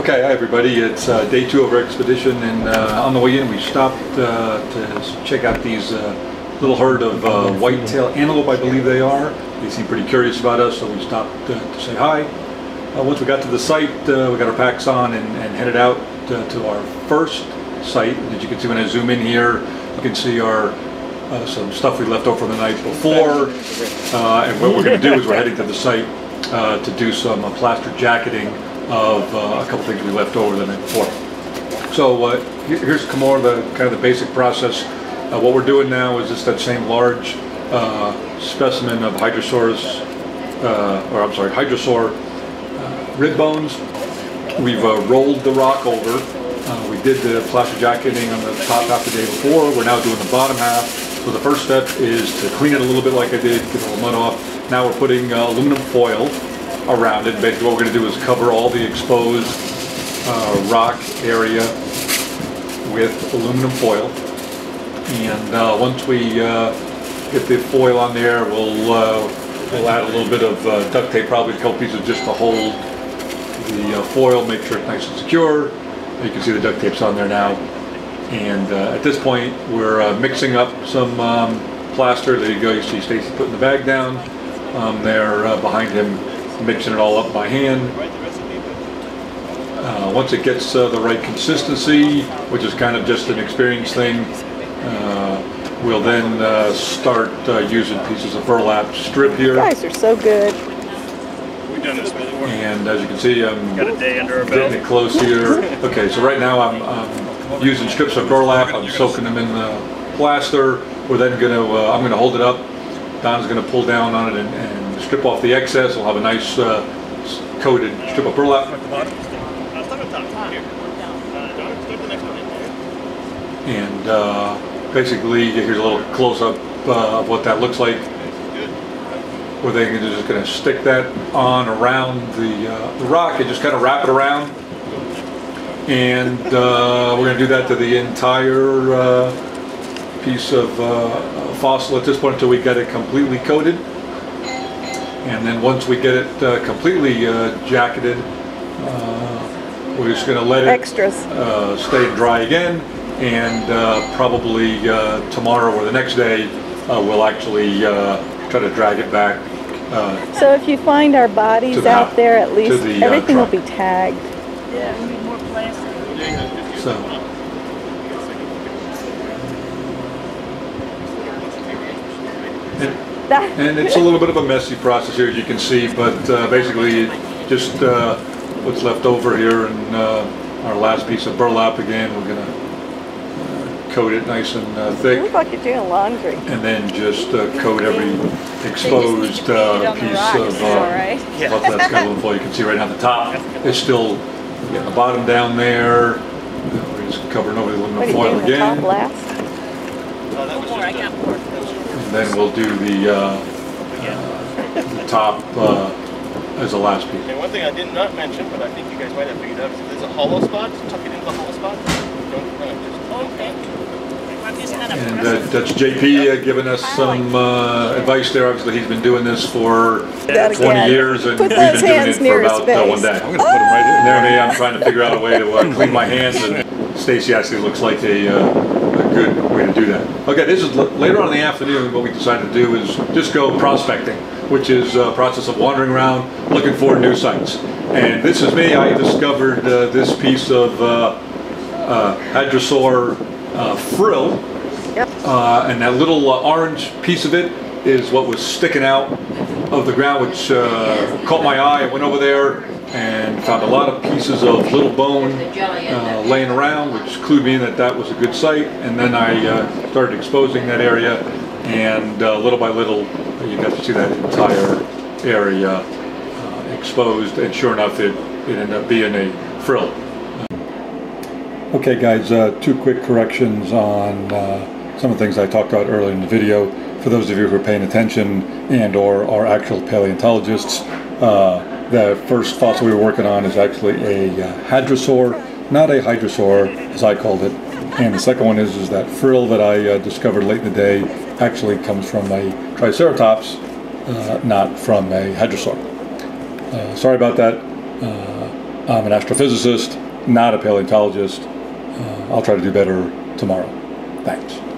Okay, hi everybody. It's uh, day two of our expedition, and uh, on the way in, we stopped uh, to check out these uh, little herd of uh, white-tail antelope, I believe they are. They seem pretty curious about us, so we stopped uh, to say hi. Uh, once we got to the site, we got our packs on and, and headed out to our first site. As you can see when I zoom in here, you can see our some stuff we left over the night before. And what we're going to do is we're heading to the site to do some plaster jacketing of uh, a couple things we left over the night before. So uh, here's more the kind of the basic process. Uh, what we're doing now is just that same large uh, specimen of Hydrosaurus, uh, or I'm sorry, Hydrosaur uh, rib bones. We've rolled the rock over. We did the plaster jacketing on the top half the day before. We're now doing the bottom half. So the first step is to clean it a little bit like I did, get all the mud off. Now we're putting aluminum foil around it. Basically what we're going to do is cover all the exposed uh, rock area with aluminum foil. And uh, once we uh, get the foil on there, we'll, uh, we'll add a little bit of uh, duct tape, probably a couple pieces just to hold the uh, foil, make sure it's nice and secure. You can see the duct tape's on there now. And at this point, we're mixing up some um, plaster. There you go, you see Stacy putting the bag down. Um, There behind him, mixing it all up by hand. Uh, Once it gets uh, the right consistency, which is kind of just an experience thing, uh, we'll then uh, start uh, using pieces of burlap strip here. You guys are so good. We've done this before. And as you can see, I'm Got a day under our getting belt. it close here. Okay, so right now I'm, I'm using strips of burlap, I'm soaking them in the plaster. We're then gonna, uh, I'm gonna hold it up. Don's gonna pull down on it and, and strip off the excess. We'll have a nice uh, coated strip of burlap. At the bottom? Uh, start at the top. Here. Donna, start the next one in there. And uh, basically, here's a little close-up uh, of what that looks like. We're then just gonna stick that on around the, uh, the rock and just kind of wrap it around. And uh, we're gonna do that to the entire uh, piece of uh, fossil at this point until we get it completely coated. And then once we get it uh, completely uh, jacketed, uh, we're just gonna let it Extras. uh, stay dry again, and uh, probably uh, tomorrow or the next day, uh, we'll actually uh, try to drag it back. uh, So if you find our bodies the- out there, at least the, uh, everything will be tagged. Yeah, we need more plastic. So, and, That- and it's a little bit of a messy process here, as you can see, but uh, basically, just uh, what's left over here and uh, our last piece of burlap again, we're gonna uh, coat it nice and uh, You thick. look like you're doing laundry. and then just uh, coat every exposed uh, piece of uh, what that's got a foil. You can see right now the top is still getting the bottom down there. We're just covering over the What are aluminum foil doing, the top again, last? Oh, that was More, just got a- more. And then we'll do the, uh, the top uh, as the last piece. And one thing I did not mention, but I think you guys might have figured out, is if there's a hollow spot, tuck it into the hollow spot. Don't, uh, just, Okay. Well, And impressive? uh, that's JP uh, giving us some uh, advice there. Obviously, he's been doing this for That 20 again. years, and Put we've been doing it for about uh, one day. I'm gonna put them right here. And there me, I'm trying to figure out a way to uh, clean my hands, and Stacy actually looks like a, uh, a good way to do that. Okay, this is l- later on in the afternoon. What we decided to do is just go prospecting, which is a process of wandering around looking for new sites. And this is me. I discovered uh, this piece of uh, uh, hadrosaur uh, frill uh, and that little uh, orange piece of it is what was sticking out of the ground, which uh, caught my eye. I went over there and found a lot of pieces of little bone uh, laying around, which clued me in that that was a good site. And then I uh, started exposing that area, and uh, little by little, you got to see that entire area uh, exposed. And sure enough, it, it ended up being a frill. Okay guys, uh, two quick corrections on uh, some of the things I talked about earlier in the video. For those of you who are paying attention and or are actual paleontologists, uh, the first fossil we were working on is actually a uh, hadrosaur, not a hydrosaur as I called it. And the second one is, is that frill that I uh, discovered late in the day actually comes from a triceratops, uh, not from a hadrosaur. Uh, sorry about that. Uh, I'm an astrophysicist, not a paleontologist. Uh, I'll try to do better tomorrow. Thanks.